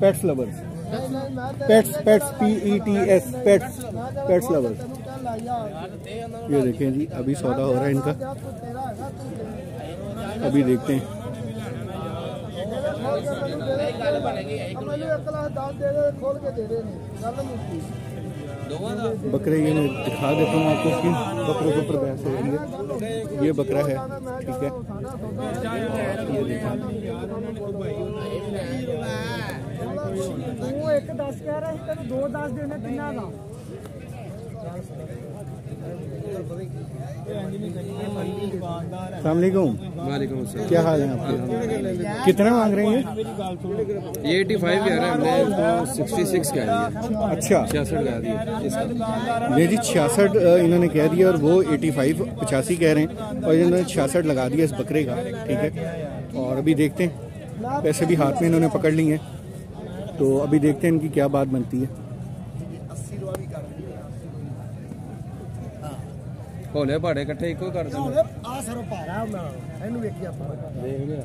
Pets lovers pets pets P E T S pets pets lovers ये देखें जी अभी सौदा हो रहा है इनका। अभी देखते हैं। बकरे ये मैं दिखा देता हूँ आपको कि बकरों के ऊपर बहस रहेंगे ये बकरा है ठीक है ये देखें ਤੂੰ ਇੱਕ 10 ਕਹਿ ਰਿਹਾ ਸੀ ਤੈਨੂੰ ਦੋ 10 ਦੇਣੇ ਕਿੰਨਾ ਦਾ सलामकुम वालेकुम। क्या हाल है आपके? कितना मांग रहे हैं? ये ये 85 कह रहे हैं हमने इसको 66 कह दिया अच्छा। 66 कह दिया ये जी छियासठ इन्होंने कह दिया और वो 85 पचासी कह रहे हैं। और इन्होंने छियासठ लगा दिया इस बकरे का ठीक है? और अभी देखते हैं। पैसे भी हाथ में इन्होंने पकड़ लिए हैं। तो अभी देखते हैं इनकी क्या बात बनती है। ਹੋਲੇ ਭਾੜੇ ਇਕੱਠੇ ਇੱਕੋ ਕਰ ਦਿੰਦੇ। ਆ ਸਰੋਂ ਭਾਰਾ ਉਹਨਾਂ ਇਹਨੂੰ ਵੇਖੀ ਆਪਾਂ। ਦੇਖ ਲਿਆ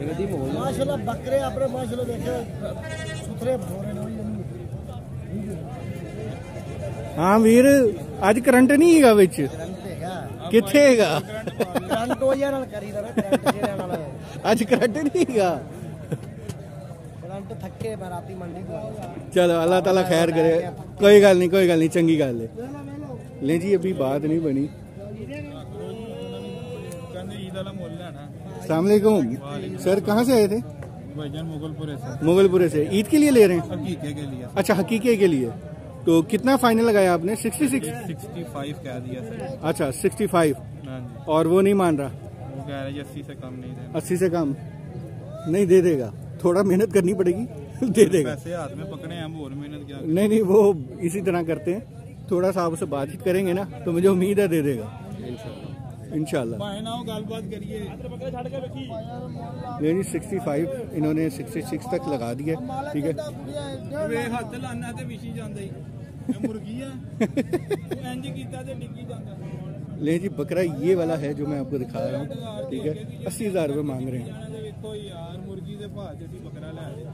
ਇਹਦੀ ਮੋਲ ਮਾਸ਼ਾਅੱਲਾ ਬੱਕਰੇ ਆਪਣੇ ਮਾਸ਼ਾਅੱਲਾ ਦੇਖੋ। ਸੁਥਰੇ ਭੋਰੇ ਇਹਨੂੰ। ਹਾਂ ਵੀਰ ਅੱਜ ਕਰੰਟ ਨਹੀਂ ਹੈਗਾ ਵਿੱਚ। ਕਰੰਟ ਹੈਗਾ। ਕਿੱਥੇ ਹੈਗਾ? ਕਰੰਟ ਉਹ ਨਾਲ ਕਰੀਦਾ ਨਾ ਕਰੰਟ ਜਿਹੜਾ ਨਾਲ। ਅੱਜ ਕਰੰਟ ਨਹੀਂ ਹੈਗਾ। ਕਰੰਟ ਥੱਕੇ ਮੈਂ ਰਾਤੀ ਮੰਡੀ ਤੋਂ ਆਇਆ चलो अल्लाह ताला खैर करे कोई गल नहीं कोई गल नहीं चंगी गल है ले जी अभी बात नहीं बनी सलामकुम सर कहाँ से आए थे भाईजान मुगलपुर से मुगलपुरे से ईद के लिए ले रहे हैं हकीके के लिए अच्छा हकीके के लिए तो कितना फाइनल लगाया आपने 66 सिक्सटी फाइव कह दिया सर अच्छा 65 हाँ जी और वो नहीं मान रहा वो कह रहे अस्सी से कम नहीं देना 80 से कम नहीं दे देगा थोड़ा मेहनत करनी पड़ेगी दे देगा। पैसे हाथ में पकड़े हम और मेहनत क्या नहीं नहीं वो इसी तरह करते हैं। थोड़ा सा आप उससे बातचीत करेंगे ना तो मुझे उम्मीद है दे देगा। इनशाला भाई ना गलबात करिए। नहीं सिक्सटी फाइव इन्होंने सिक्सटी सिक्स तक लगा दिया ठीक है? ਵੇ ਹੱਥ ਲਾਣਾ ਤੇ ਵਿਛੀ ਜਾਂਦਾ ਹੀ ਇਹ ਮੁਰਗੀ ਆ ਤੂੰ ਇੰਜ ਕੀਤਾ ਤੇ ਡਿੱਗੀ ਜਾਂਦਾ ले जी बकरा ये वाला है जो मैं आपको दिखा रहा हूँ ठीक है अस्सी हजार रुपये मांग रहे हैं ਤੇ ਵੇਖੋ ਯਾਰ ਮੁਰਗੀ ਦੇ ਭਾਅ ਚ ਅਸੀਂ ਬੱਕਰਾ ਲੈ ਆਏ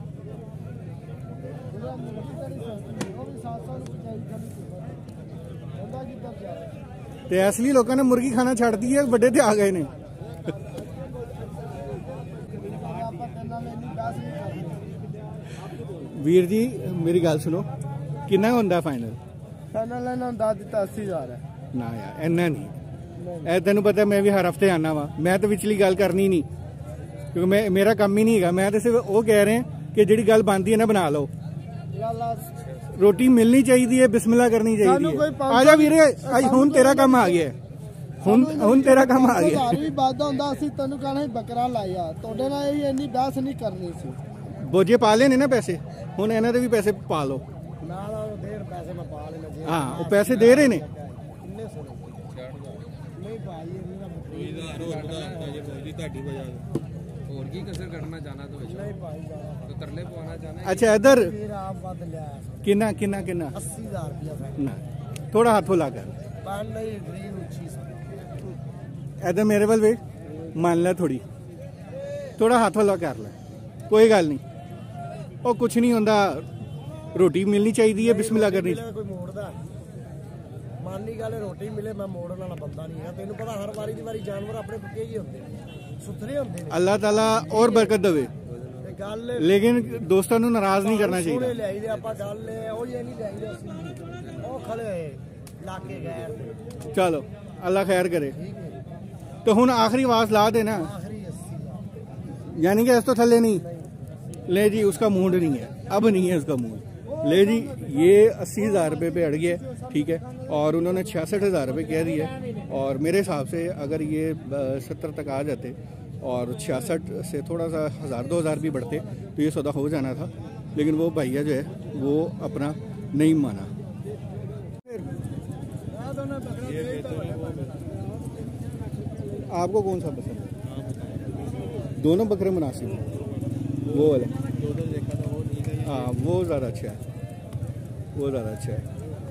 ਤੇ ਇਸ ਲਈ ਲੋਕਾਂ ਨੇ ਮੁਰਗੀ ਖਾਣਾ ਛੱਡਦੀ ਹੈ ਵੱਡੇ ਤੇ ਆ ਗਏ ਨੇ ਵੀਰ ਜੀ ਮੇਰੀ ਗੱਲ ਸੁਣੋ ਕਿੰਨਾ ਹੁੰਦਾ ਫਾਈਨਲ ਫਾਈਨਲ ਇਹਨਾਂ ਦਾ ਦਿੱਤਾ 80000 ਹੈ ਨਾ ਯਾਰ ਇੰਨਾ ਨਹੀਂ ਇਹ ਤੈਨੂੰ ਪਤਾ ਮੈਂ ਵੀ ਹਰ ਹਫ਼ਤੇ ਆਣਾ ਵਾ। ਮੈਂ ਤਾਂ ਵਿਚਲੀ ਗੱਲ ਕਰਨੀ ਨਹੀਂ। ਕਿਉਂਕਿ ਮੈਂ ਮੇਰਾ ਕੰਮ ਹੀ ਨਹੀਂ ਹੈਗਾ। ਮੈਂ ਤਾਂ ਸਿਰਫ ਉਹ ਕਹਿ ਰਿਹਾ ਕਿ ਜਿਹੜੀ ਗੱਲ ਬਣਦੀ ਹੈ ਨਾ ਬਣਾ ਲਓ। ਰੋਟੀ ਮਿਲਣੀ ਚਾਹੀਦੀ ਹੈ ਬਿਸਮਿਲ੍ਲਾ ਕਰਨੀ ਚਾਹੀਦੀ ਹੈ। ਆ ਜਾ ਵੀਰੇ ਅੱਜ ਹੁਣ ਤੇਰਾ ਕੰਮ ਆ ਗਿਆ। ਹੁਣ ਹੁਣ ਤੇਰਾ ਕੰਮ ਆ ਗਿਆ। ਘਰ ਵੀ ਵਾਦਾ ਹੁੰਦਾ ਅਸੀਂ ਤੈਨੂੰ ਕਹਣਾ ਬੱਕਰਾ ਲਾਇਆ। ਤੁਹਾਡੇ ਨਾਲ ਇਹ ਇੰਨੀ ਬਹਿਸ ਨਹੀਂ ਕਰਨੀ ਸੀ। ਬੋਝੇ ਪਾ ਲਏ ਨੇ ਨਾ ਪੈਸੇ। ਹੁਣ ਇਹਨਾਂ ਦੇ ਵੀ ਪੈਸੇ ਪਾ ਲਓ। ਨਾਲ ਉਹ ਦੇਰ ਪੈਸੇ ਮੈਂ ਪਾ ਲੈਣਾ ਜੀ ਹਾਂ ਉਹ ਪੈਸੇ ਦੇ ਰਹੇ ਨੇ। ਨਹੀਂ ਭਾਈ ਇਹ ਨਾ ਕੋਈ ਦਾ ਰੋਜ਼ ਦਾ ਜੇ ਕੋਈ ਤੁਹਾਡੀ ਵਜ੍ਹਾ ਤੋਂ ਹੋਰ ਕੀ ਕਸਰ ਕੱਢਣਾ ਚਾਹਨਾ ਤੋ ਵਿੱਚ ਨਹੀਂ ਭਾਈ ਜਾਣਾ ਤੋ ਤਰਲੇ ਪਵਾਉਣਾ ਚਾਹਨਾ ਅੱਛਾ ਇਧਰ ਫਿਰ ਆਪ ਵੱਧ ਲਿਆ ਕਿੰਨਾ ਕਿੰਨਾ ਕਿੰਨਾ 80000 ਰੁਪਇਆ ਫਾਈਨਲ ਨਾ ਥੋੜਾ ਹੱਥੋਂ ਲਾ ਕਰ ਪਾਣ ਨਹੀਂ ਗਰੀਨ ਉੱਚੀ ਸੀ ਇਧਰ ਮੇਰੇ ਵੱਲ ਵੇਖ ਮੰਨ ਲੈ ਥੋੜੀ ਥੋੜਾ ਹੱਥੋਂ ਲਾ ਕਰ ਲੈ ਕੋਈ ਗੱਲ ਨਹੀਂ ਉਹ ਕੁਝ ਨਹੀਂ ਹੁੰਦਾ ਰੋਟੀ ਮਿਲਣੀ ਚਾਹੀਦੀ ਹੈ ਬਿਸਮਿਲ੍ਲਾ ਕਰਨੀ ਮਿਲੇ ਕੋਈ ਮੋੜਦਾ ਮਾਨੀ ਗੱਲ ਹੈ, ਰੋਟੀ ਮਿਲੇ ਮੈਂ ਮੋੜਨ ਵਾਲਾ ਬੰਦਾ ਨਹੀਂ ਹੈਗਾ ਤੈਨੂੰ ਪਤਾ ਹਰ ਵਾਰੀ ਦੀ ਵਾਰੀ ਜਾਨਵਰ ਆਪਣੇ ਪੱਕੇ ਹੀ ਹੁੰਦੇ ਨੇ ਸੁਥਰੇ ਹੁੰਦੇ ਨੇ ਅੱਲਾਹ ਤਾਲਾ ਔਰ ਬਰਕਤ ਦੇਵੇ ਤੇ ਗੱਲ ਲੇਕਿਨ ਦੋਸਤਾਂ ਨੂੰ ਨਾਰਾਜ਼ ਨਹੀਂ ਕਰਨਾ ਸੋਹਣੇ ਚਾਹੀਦਾ ਲਿਆਈਦੇ ਆਪਾਂ ਗੱਲ ਇਹ ਉਹ ਇਹ ਨਹੀਂ ਲਿਆਈਦੇ ਅਸੀਂ ਉਹ ਖੜੇ ਹੋਏ ਲਾਕੇ ਗੈਰ ਦੇ ਚਲੋ ਅੱਲਾਹ ਖੈਰ करे ਠੀਕ ਹੈ तो ਹੁਣ आखिरी आवाज ला देना आखिरी 80 यानी कि इस तो थल्ले नहीं ले जी उसका मूड नहीं है अब नहीं है उसका मूड ले जी ये अस्सी हज़ार रुपये पे अड़ गया ठीक है और उन्होंने छियासठ हज़ार रुपये कह दिए। और मेरे हिसाब से अगर ये सत्तर तक आ जाते और छियासठ से थोड़ा सा हज़ार दो हज़ार भी बढ़ते तो ये सौदा हो जाना था। लेकिन वो भैया जो है वो अपना नहीं माना। आपको कौन सा पसंद है? दोनों बकरे मुनासिब हैं। वो वाले। हाँ वो ज़्यादा अच्छा है। वो ज़्यादा अच्छा है।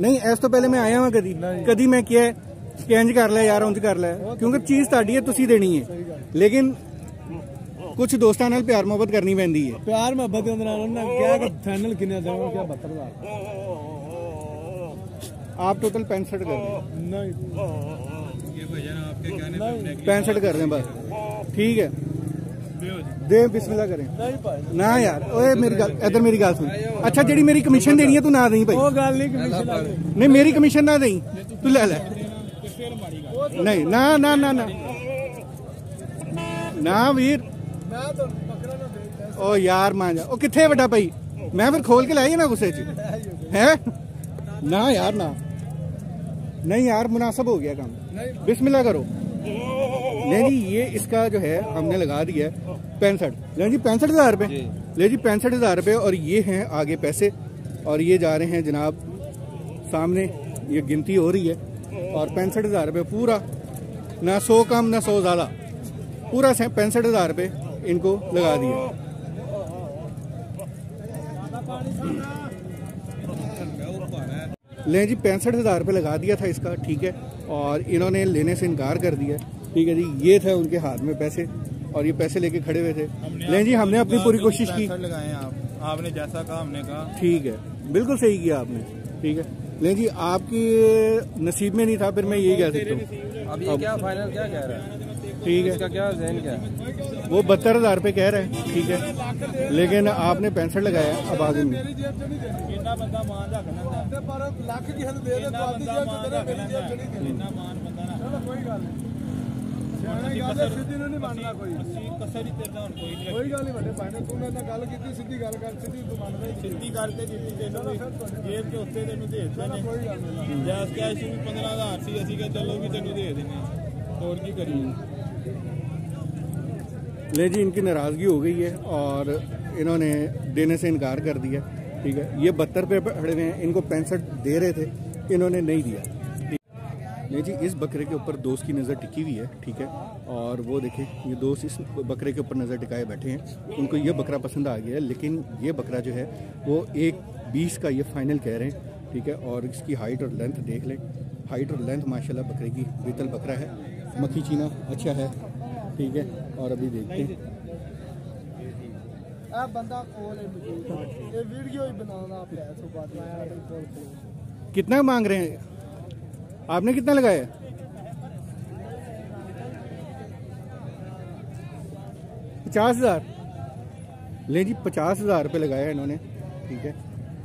ਨਹੀਂ ਇਸ ਤੋਂ ਪਹਿਲੇ ਮੈਂ ਆਇਆ ਵਾਂ ਕਦੀ ਕਦੀ ਮੈਂ ਕਿਹਾ ਕਿ ਇੰਜ ਕਰ ਲੈ ਯਾਰ ਉਂਝ ਕਰ ਲੈ ਕਿਉਂਕਿ ਚੀਜ਼ ਤੁਹਾਡੀ ਹੈ ਤੁਸੀਂ ਦੇਣੀ ਹੈ ਲੇਕਿਨ ਕੁਝ ਦੋਸਤਾਂ ਨਾਲ ਪਿਆਰ ਮੁਹੱਬਤ ਕਰਨੀ ਪੈਂਦੀ ਹੈ ਪਿਆਰ ਮੁਹੱਬਤ ਦੇ ਅੰਦਰ ਉਹਨਾਂ ਨੇ ਕਿਹਾ ਕਿ ਫਾਈਨਲ ਕਿੰਨੇ ਦਾ ਉਹ ਕਿਹਾ 72 ਦਾ आप टोटल पैंसठ कर दें ਨਹੀਂ ਇਹ ਭਜਨ ਆਪਕੇ ਕਹਿਣੇ पे अपने पैंसठ कर दें बस ठीक है ਦਿਓ ਜੀ देव बिस्मिल्लाह करें। ना यार ओए मेरी गल इधर मेरी गल सुन। अच्छा जेडी मेरी कमीशन देनी है तू ना दई भाई। ओ गल नहीं कमीशन नहीं मेरी कमीशन ना दई। तू ले ले। नहीं ना ना ना ना। ना वीर। मैं तो ओ यार मान जा। ओ किथे बड़ा भाई? मैं फिर खोल के लाई ना गुस्से च। है? ना यार ना। नहीं यार मुनासिब हो गया काम। बिस्मिल्लाह करो। नहीं ये इसका जो है हमने लगा दिया है। पैंसठ। ले जी पैंसठ हज़ार रुपये ले जी पैंसठ हज़ार रुपये और ये हैं आगे पैसे। और ये जा रहे हैं जनाब सामने ये गिनती हो रही है। और पैंसठ हज़ार रुपये पूरा ना सौ कम ना सौ ज़्यादा। पूरा पैंसठ हज़ार रुपये इनको लगा दिया लें जी पैंसठ हज़ार रुपये लगा दिया था इसका ठीक है। और इन्होंने लेने से इनकार कर दिया। ठीक है जी ये थे उनके हाथ में पैसे। और ये पैसे लेके खड़े हुए थे। लें जी हमने अपनी पूरी कोशिश की। पैंसठ लगाए आप आपने जैसा कहा हमने कहा। ठीक है बिल्कुल सही किया आपने ठीक है। लें जी आपकी नसीब में नहीं था फिर मैं यही कह सकता हूँ। अब ये क्या फाइनल क्या कह रहा है? ठीक है। क्या जहन क्या वो बहत्तर हज़ार रुपये कह रहे हैं ठीक है। लेकिन आपने पैंसठ लगाया अब आगे में। ਇੰਨਾ ਸਿੱਧੀ ਨੂੰ ਨਹੀਂ ਮੰਨਣਾ ਕੋਈ ਅਸੀਂ ਕਸਰ ਹੀ ਤੇਰਾ ਹੁਣ ਕੋਈ ਨਹੀਂ ਕੋਈ ਗੱਲ ਨਹੀਂ ਵੱਡੇ ਭਾਈ ਨੇ ਤੂੰ ਮੇਰੇ ਨਾਲ ਗੱਲ ਕੀਤੀ ਸਿੱਧੀ ਗੱਲ ਕਰ ਸਿੱਧੀ ਤੂੰ ਮੰਨਦਾ ਹੀ ਨਹੀਂ ਸਿੱਧੀ ਕਰਕੇ ਦਿੱਤੀ ਤੈਨੂੰ ਵੀ ਜੇਬ ਚ ਉੱਤੇ ਤੈਨੂੰ ਦੇ ਦਿੱਤੇ ਨੇ ਕੋਈ ਗੱਲ ਨਹੀਂ ਜੈਸ ਕੈਸ਼ ਵੀ 15000 ਸੀ ਅਸੀਂ ਕਿਹਾ ਚਲੋ ਵੀ ਤੈਨੂੰ ਦੇ ਦਿੰਦੇ ਹਾਂ। ਹੋਰ ਕੀ ਕਰੀਏ ले जी इनकी नाराज़गी हो गई है और इन्होंने देने से इनकार कर दिया ठीक है ये बहत्तर पे खड़े हुए हैं इनको पैंसठ दे रहे थे इन्होंने नहीं दिया नहीं जी इस बकरे के ऊपर दोस्त की नज़र टिकी हुई है ठीक है? और वो देखें ये दोस्त इस बकरे के ऊपर नज़र टिकाए बैठे हैं। उनको ये बकरा पसंद आ गया है लेकिन ये बकरा जो है वो एक बीस का ये फाइनल कह रहे हैं ठीक है? और इसकी हाइट और लेंथ देख लें। हाइट और लेंथ माशाल्लाह बकरे की बीतल बकरा है। मक्खी चीना अच्छा है ठीक है? और अभी देखते हैं। कितना मांग रहे हैं? आपने कितना लगाया? पचास हज़ार। ले जी पचास हज़ार रुपये लगाया इन्होंने ठीक है।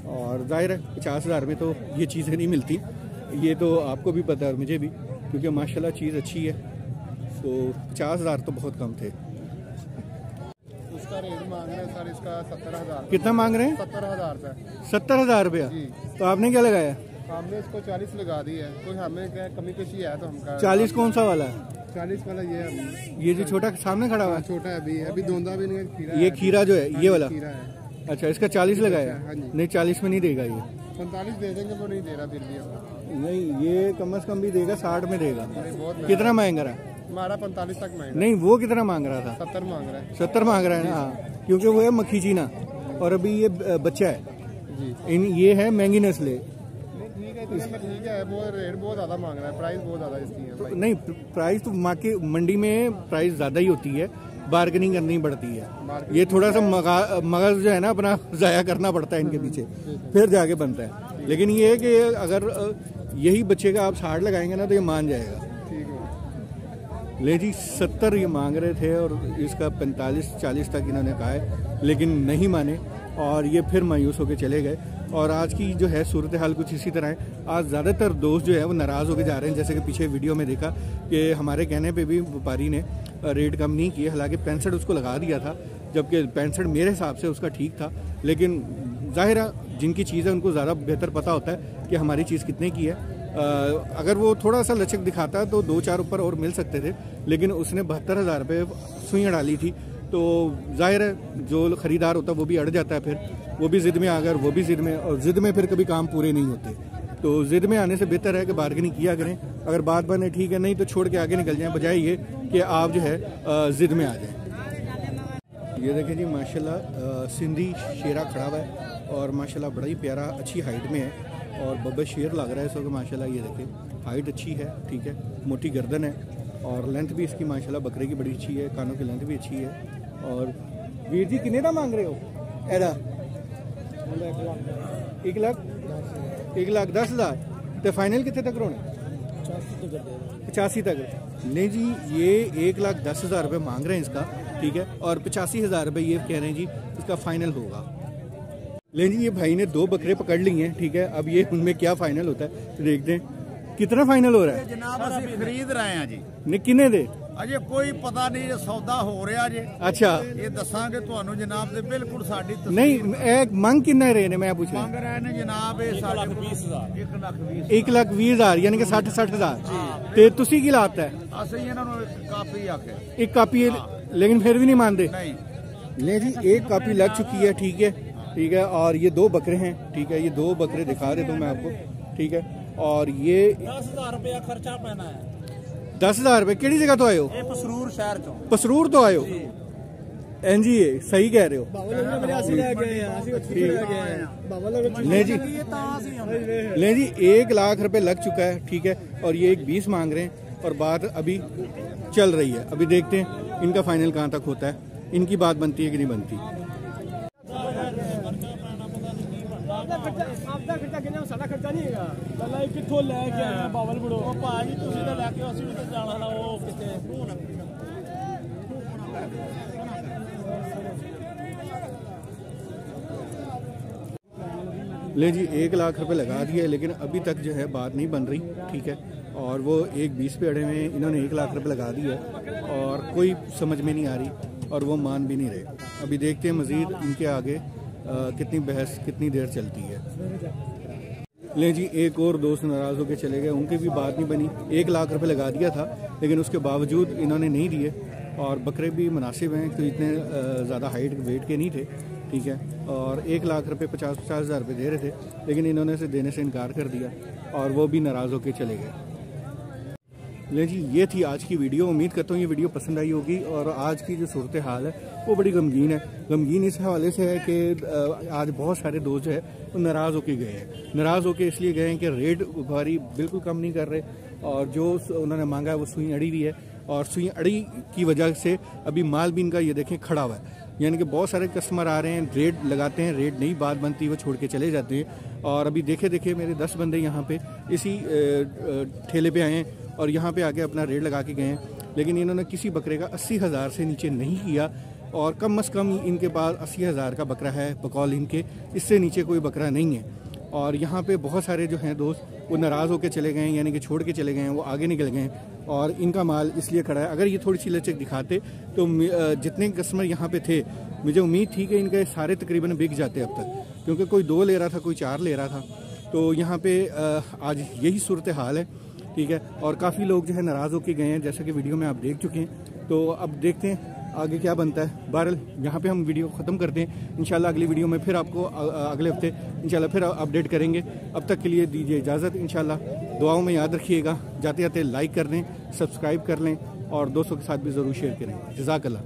और ज़ाहिर है पचास हज़ार में तो ये चीज़ें नहीं मिलती। ये तो आपको भी पता है और मुझे भी क्योंकि माशाल्लाह चीज़ अच्छी है। तो पचास हज़ार तो बहुत कम थे। उसका रेट मांग रहे हैं सर इसका सत्तर हज़ार। कितना मांग रहे हैं? सत्तर हज़ार सत्तर हज़ार रुपया। तो आपने क्या लगाया? हमने इसको चालीस लगा दी है कोई हमें क्या कमी पेशी है तो हम चालीस कौन सा वाला है? चालीस वाला ये है ये जो छोटा सामने खड़ा हुआ है? छोटा है अभी अभी दोंदा भी नहीं है, खीरा ये खीरा जो है ये वाला? खीरा है। अच्छा इसका चालीस लगाया हाँ? नहीं चालीस में नहीं देगा ये। पैंतालीस दे देंगे वो नहीं दे रहा फिर भी नहीं ये कम से कम भी देगा साठ में देगा। कितना मांग रहा? है हमारा पैंतालीस तक मांग नहीं वो कितना मांग रहा था? सत्तर मांग रहा है। सत्तर मांग रहा है ना हाँ। क्योंकि वो है मक्खी चीना और अभी ये बच्चा है। जी। इन ये है महँगी नस्लें है इतने ठीक है वो रेट बहुत ज़्यादा मांग रहा है प्राइस बहुत ज़्यादा इसकी है तो नहीं प्राइस तो माँ के मंडी में प्राइस ज़्यादा ही होती है बार्गेनिंग करनी पड़ती है। ये थोड़ा सा मगज जो है ना अपना ज़ाया करना पड़ता है इनके पीछे फिर जाके बनता है। लेकिन ये है कि अगर यही बच्चे का आप साठ लगाएँगे ना तो ये मान जाएगा। ले जी सत्तर ये मांग रहे थे और इसका पैंतालीस चालीस तक इन्होंने कहा है लेकिन नहीं माने और ये फिर मायूस होकर चले गए। और आज की जो है सूरत हाल कुछ इसी तरह है। आज ज़्यादातर दोस्त जो है वो नाराज़ होकर जा रहे हैं जैसे कि पीछे वीडियो में देखा कि हमारे कहने पे भी व्यापारी ने रेट कम नहीं किए हालाँकि पैंसठ उसको लगा दिया था जबकि पैंसठ मेरे हिसाब से उसका ठीक था। लेकिन ज़ाहिर जिनकी चीज़ है उनको ज़्यादा बेहतर पता होता है कि हमारी चीज़ कितने की है। अ, अगर वो थोड़ा सा लचक दिखाता तो दो चार ऊपर और मिल सकते थे लेकिन उसने बहत्तर हज़ार रुपये सुइयाँ डाली थी तो ज़ाहिर है, जो ख़रीदार होता है, वो भी अड़ जाता है फिर। वो भी ज़िद में आ गए वो भी ज़िद में, और ज़िद में फिर कभी काम पूरे नहीं होते। तो ज़िद में आने से बेहतर है कि बार्गेनिंग किया करें। अगर बात बने, ठीक है, नहीं तो छोड़ के आगे निकल जाएँ बजाय ये कि आप जो है ज़िद में आ जाएँ। ये देखें जी, माशाल्लाह सिंधी शेरा खड़ा हुआ है और माशाल्लाह बड़ा ही प्यारा, अच्छी हाइट में है। और बब्बे शेर लग रहा है इस वक्त, माशाल्लाह ये देखें हाइट अच्छी है, ठीक है, मोटी गर्दन है। और लेंथ भी इसकी, माशाल्लाह, बकरे की बड़ी अच्छी है, कानों की लेंथ भी अच्छी है। और वीर जी, कितने का मांग रहे हो? एदा एक लाख? एक लाख दस हज़ार। तो फाइनल कितने तक रोने? पचासी तक। नहीं जी, ये एक लाख दस हज़ार रुपये मांग रहे हैं इसका, ठीक है? और पचासी हज़ार रुपये ये कह रहे हैं जी, इसका फाइनल होगा। लेकिन जी ये भाई ने दो बकरे पकड़ लिए हैं, ठीक है? अब ये उनमें क्या फाइनल होता है? तो देखते हैं। कितना फाइनल हो रहा है ਜਨਾਬ ਅਸੀਂ ਖਰੀਦ ਰਹੇ ਹਾਂ ਜੀ ने किन्ने दे ਅਜੇ ਕੋਈ ਪਤਾ ਨਹੀਂ ਜੇ ਸੌਦਾ ਹੋ ਰਿਹਾ ਜੇ अच्छा ਇਹ ਦੱਸਾਂਗੇ ਤੁਹਾਨੂੰ ਜਨਾਬ ਦੇ ਬਿਲਕੁਲ ਸਾਡੀ ਤਸਦੀਕ नहीं एक मंग किन्ने रहे ने मैं पूछ ਮੰਗ रहा ਰਹੇ ਨੇ ਜਨਾਬ ਇਹ ਸਾਡੇ 20000 1 ਲੱਖ 20 एक लाख बीस हज़ार यानी कि सठ सठ हज़ार ते तुसी की लाता है ਅਸੀਂ ਇਹਨਾਂ ਨੂੰ ਇੱਕ ਕਾਪੀ ਆਖੇ एक कापी है, लेकिन फिर भी नहीं मानते ਨਹੀਂ ले जी एक कापी लग चुकी है ठीक है ठीक है और ये दो बकरे हैं ठीक है ये दो बकरे दिखा देता हूँ मैं आपको ठीक है? और ये दस हज़ार रुपया खर्चा पैना है। दस हज़ार रुपये। केड़ी जगह तो आए हो? पसरूर शहर चो। पसरूर तो आए हो? एन जी ये सही कह रहे हो। ले जी। ले जी एक लाख रुपए लग चुका है ठीक है? और ये एक बीस मांग रहे हैं और बात अभी चल रही है। अभी देखते हैं इनका फाइनल कहाँ तक होता है। इनकी बात बनती है कि नहीं बनती? ਆਪਦਾ ਖਰਚਾ ਕਿੰਨਾ ਸਾਡਾ ਖਰਚਾ ਨਹੀਂ ਹੈਗਾ ਪਹਿਲਾਂ ਇਹ ਕਿੱਥੋਂ ਲੈ ਕੇ ਆਇਆ ਬਾਵਲ ਬੜੋ ਉਹ ਭਾਜੀ ਤੁਸੀਂ ਤਾਂ ਲੈ ਕੇ ਅਸੀਂ ਵੀ ਤਾਂ ਜਾਣਾ ਨਾ ਉਹ ਕਿਤੇ ले जी एक लाख रुपए लगा दिए लेकिन अभी तक जो है बात नहीं बन रही ठीक है और वो एक बीस पे अड़े हुए हैं इन्होंने एक लाख रुपए लगा दिए और कोई समझ में नहीं आ रही और वो मान भी नहीं रहे अभी देखते हैं मज़ीद इनके आगे अ, कितनी बहस कितनी देर चलती है ले जी, एक और दोस्त नाराज़ होकर चले गए, उनकी भी बात नहीं बनी। एक लाख रुपए लगा दिया था, लेकिन उसके बावजूद इन्होंने नहीं दिए। और बकरे भी मुनासिब हैं तो इतने ज़्यादा हाइट वेट के नहीं थे, ठीक है? और एक लाख रुपए पचास पचास हज़ार रुपये दे रहे थे, लेकिन इन्होंने से देने से इनकार कर दिया, और वो भी नाराज़ होकर चले गए। ले जी, ये थी आज की वीडियो। उम्मीद करता हूँ ये वीडियो पसंद आई होगी और आज की जो सूरत हाल है, वो बड़ी गमगीन है। गमगीन इस हवाले से है कि आज बहुत सारे दोस्त जो है, वो नाराज़ होके गए हैं। नाराज़ होके इसलिए गए हैं कि रेट भारी बिल्कुल कम नहीं कर रहे और जो उन्होंने मांगा है, वो सुई अड़ी हुई है और सुई अड़ी की वजह से अभी माल भी इनका, ये देखें, खड़ा हुआ है। यानी कि बहुत सारे कस्टमर आ रहे हैं, रेट लगाते हैं, रेट नहीं बात बनती वो छोड़ के चले जाते हैं। और अभी देखे देखे मेरे दस बंदे यहाँ पे इसी ठेले पे आए हैं। और यहाँ पे आके अपना रेट लगा के गए हैं। लेकिन इन्होंने किसी बकरे का अस्सी हज़ार से नीचे नहीं किया और कम अज़ कम इनके पास अस्सी हज़ार का बकरा है, बकौल इनके। इससे नीचे कोई बकरा नहीं है। और यहाँ पे बहुत सारे जो हैं दोस्त, वो नाराज़ होकर चले गए हैं, यानी कि छोड़ के चले गए हैं, वो आगे निकल गए हैं। और इनका माल इसलिए खड़ा है। अगर ये थोड़ी सी लचक दिखाते तो जितने कस्टमर यहाँ पे थे, मुझे उम्मीद थी कि इनके सारे तकरीबन बिक जाते अब तक, क्योंकि कोई दो ले रहा था, कोई चार ले रहा था। तो यहाँ पे आज यही सूरत हाल है। ठीक है। और काफ़ी लोग जो है नाराज़ होकर गए हैं, जैसा कि वीडियो में आप देख चुके हैं। तो अब देखते हैं आगे क्या बनता है। बहरल यहाँ पे हम वीडियो ख़त्म करते हैं। इंशाल्लाह अगली वीडियो में फिर आपको अगले हफ़्ते इंशाल्लाह फिर अपडेट करेंगे। अब तक के लिए दीजिए इजाज़त, इंशाल्लाह। दुआओं में याद रखिएगा। जाते जाते लाइक कर लें सब्सक्राइब कर लें और दोस्तों के साथ भी ज़रूर शेयर करें। जजाकल्ला